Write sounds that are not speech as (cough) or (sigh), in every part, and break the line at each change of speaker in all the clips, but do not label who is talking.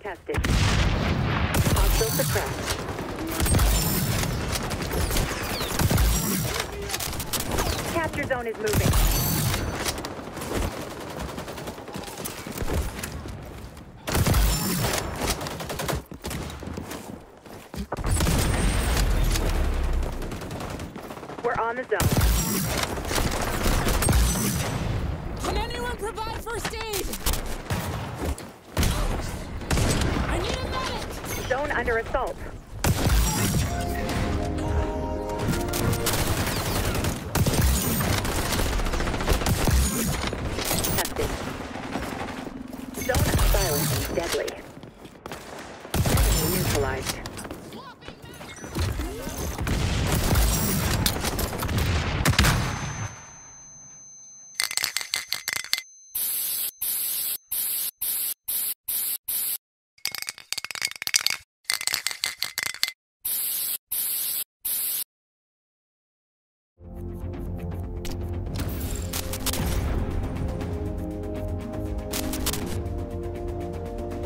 contested. Hostile suppressed. Capture zone is moving. We're on the zone. Under assault.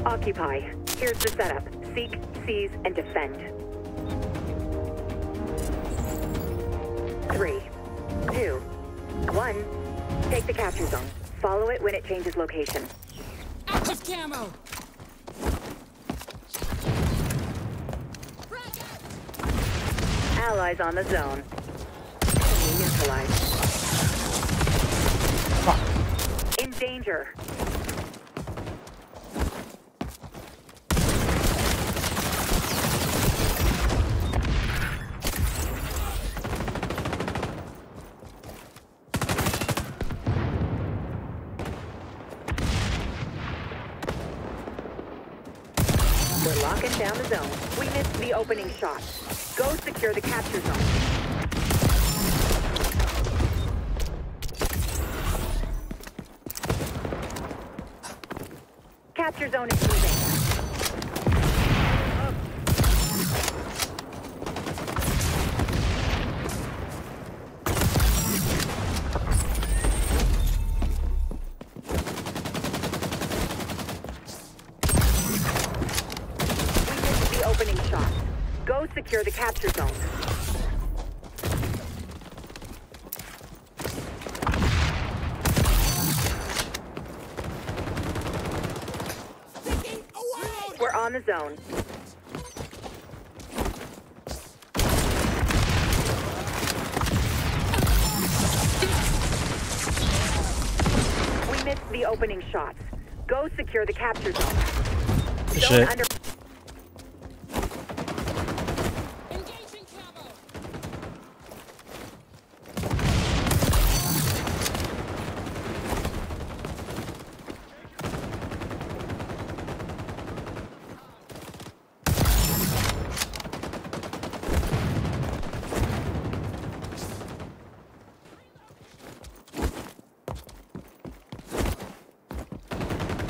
Occupy. Here's the setup. Seek, seize, and defend. Three, two, one. Take the capture zone. Follow it when it changes location.
Active camo!
Allies on the zone. Enemy neutralized. In danger. Down the zone. We missed the opening shot. Go secure the capture zone. Capture zone is moving. We missed the opening shot. Go secure the capture zone. We're on the zone. We missed the opening shots. Go secure the capture zone. Zone
Shit.
under.
Engaging camo!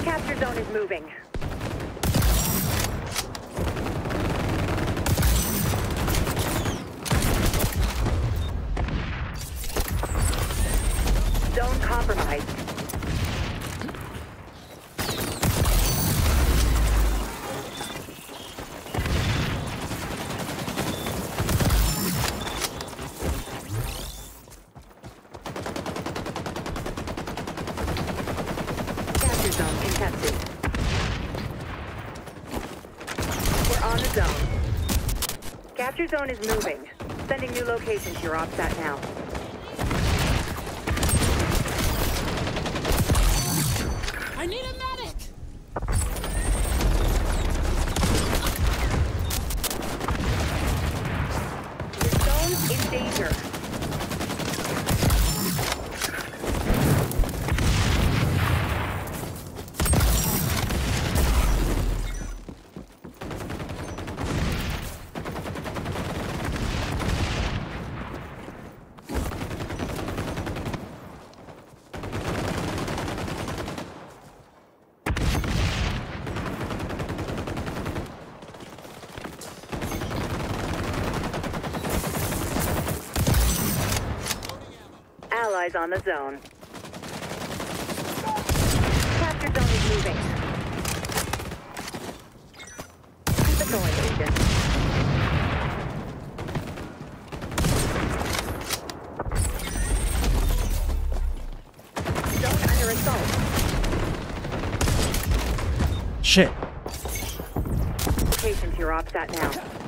Capture zone is moving. Zone compromised. Capture zone. We're on the zone. Capture zone is moving. Sending new location to your OPSAT now.
I need a medic!
The zone's in danger. Allies on the zone. Capture zone is moving. Excellent, Agent. Zone under assault.
Shit.
Location to your OPSAT now.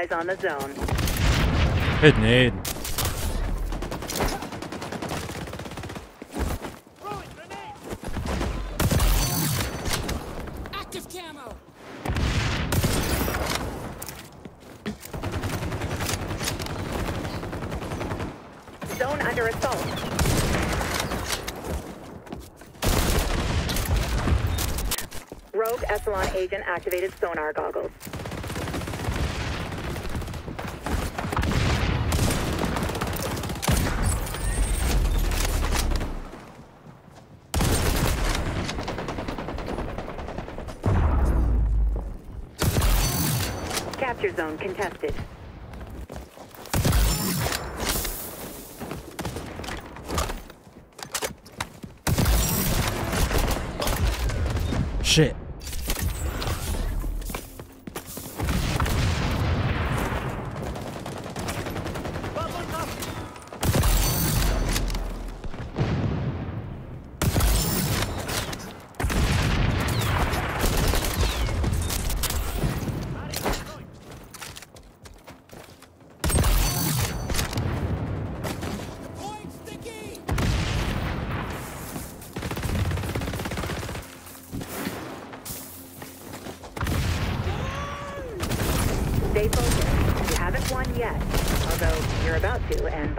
Allies on the zone.
Good nade.
Zone under assault. Rogue Echelon agent activated sonar goggles. Capture zone contested.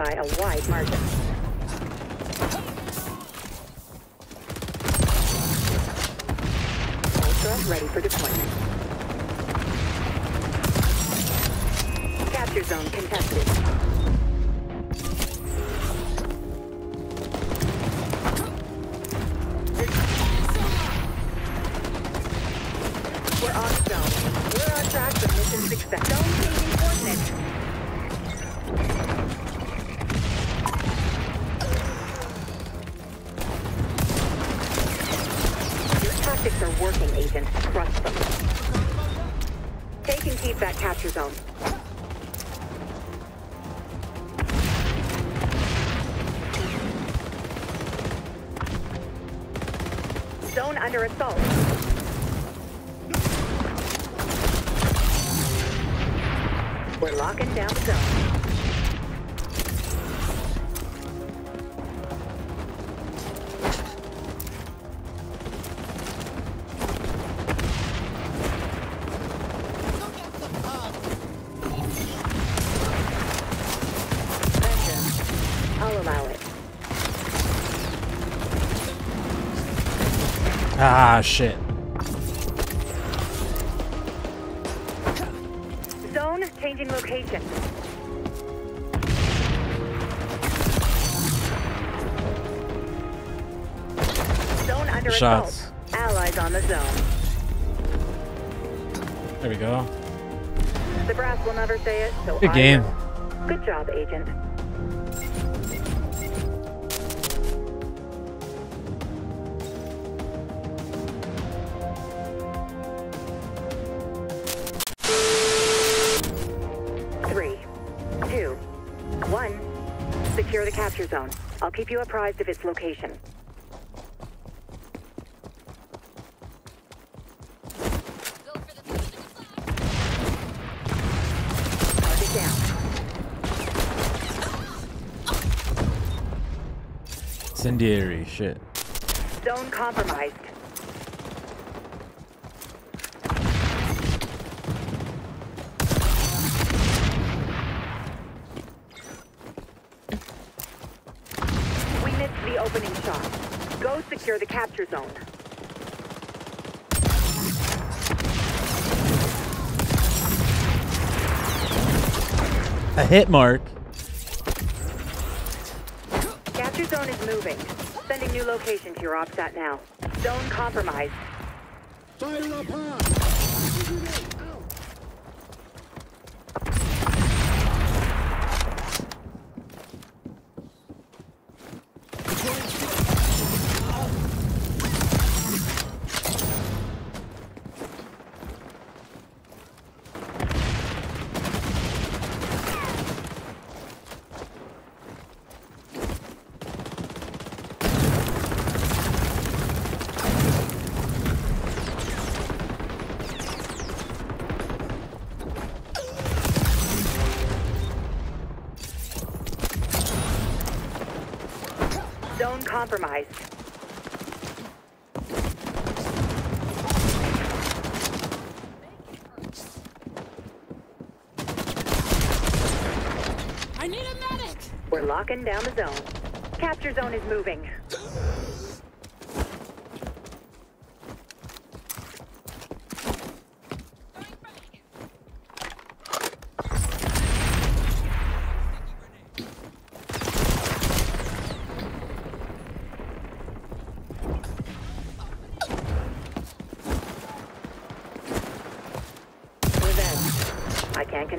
By a wide margin. Ultra ready for deployment. Capture zone contested. Under assault. We're locking down the zone.
Shit.
Zone changing location. Zone under
Shots.
assault. Allies on the zone.
There we go.
The brass will never say it, so
Good
I
game.
will. Good job, Agent. One. Secure the capture zone. I'll keep you apprised of its location.
Incendiary shit.
Zone compromised. We missed the opening shot. Go secure the capture zone.
A hit mark.
Capture zone is moving. Sending new location to your ops OPSAT now. Zone compromised.
Fire up high!
Compromised.
I need a medic!
We're locking down the zone. Capture zone is moving. (gasps) (laughs)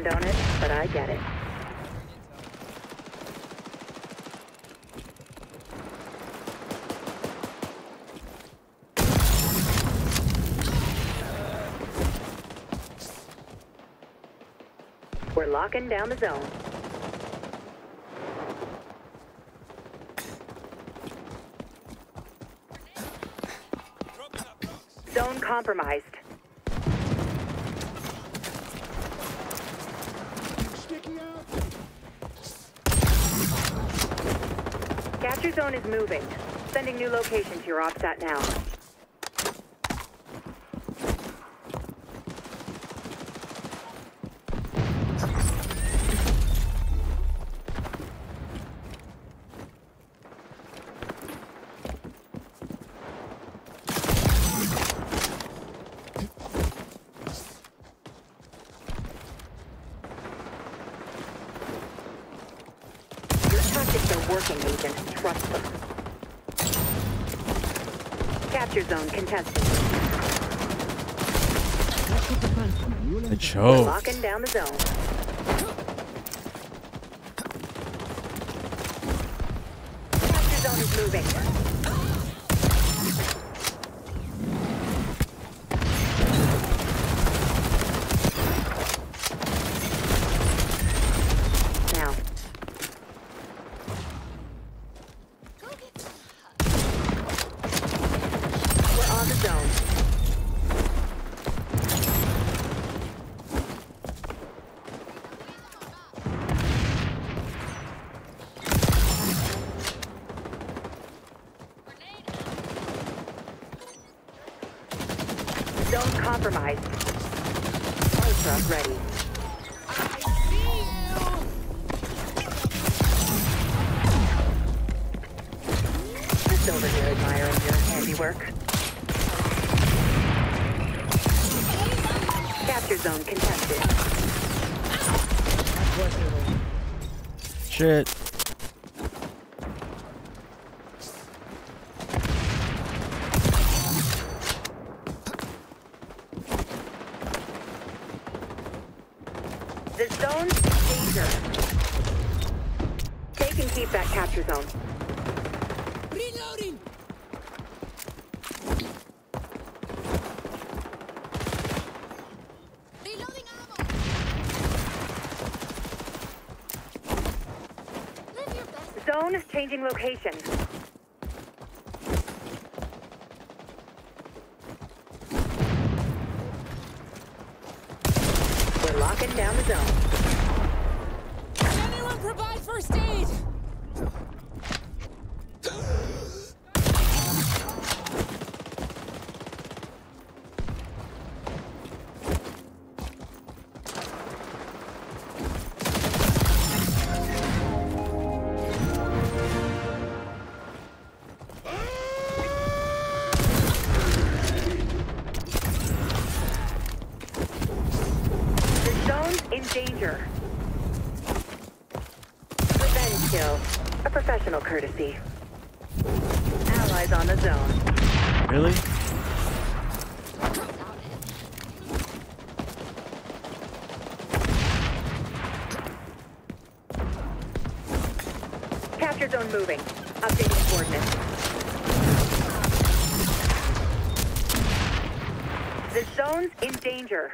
condone it, but I get it. We're locking down the zone. Zone compromised. Capture zone is moving. Sending new location to your OPSAT now. Working, Agent. Trust them. Capture zone contested.
The choke.
locking down the zone. Capture zone is moving. Now, we're on the zone. Zone compromised. Ultra ready. Over here admiring your handiwork. Capture zone contested.
Shit.
The zone is danger. Take and keep that capture zone.
Reloading!
Reloading ammo. Live your best.
Zone changing location. Courtesy. Allies on the zone.
Really?
Capture zone moving. Updating coordinates. The zone's in danger.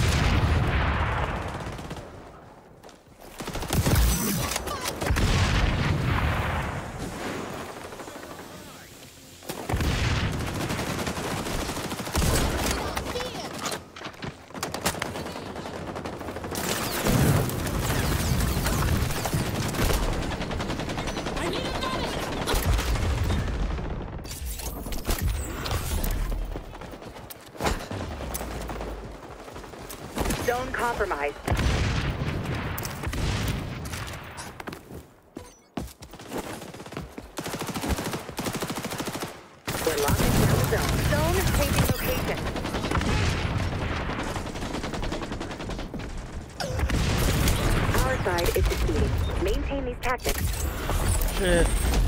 compromised. We're locking down the zone. Zone changing location. Our side is succeeding. Maintain these tactics.
Shit.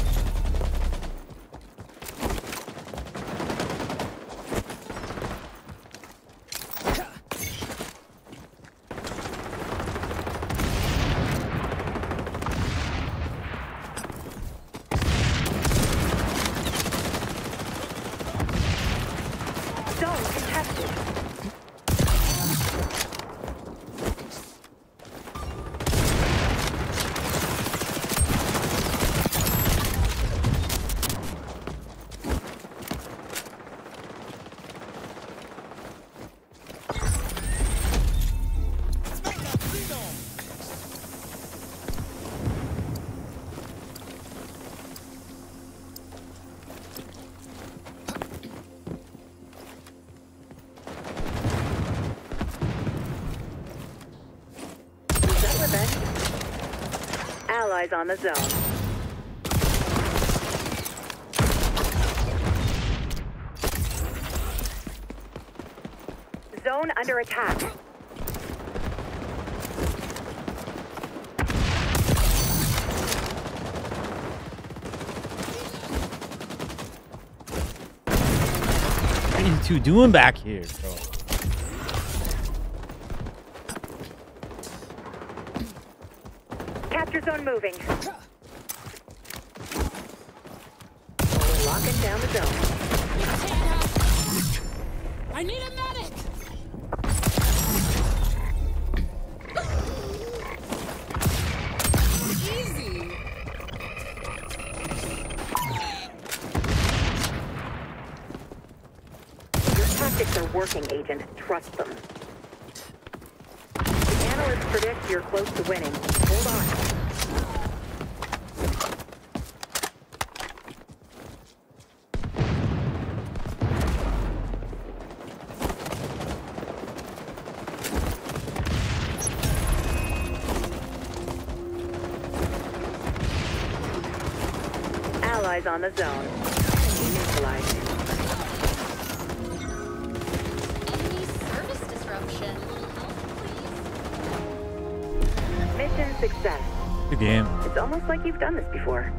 Zone contested. Allies on the zone. Zone under attack.
What are you two doing back here, bro?
Moving. We're locking down the zone.
I need a medic! Easy!
Your tactics are working, Agent. Trust them. The analysts predict you're close to winning. Hold on. Allies on the zone. Enemy neutralized.
Enemy service disruption.
Mission success.
Good game.
It's almost like you've done this before.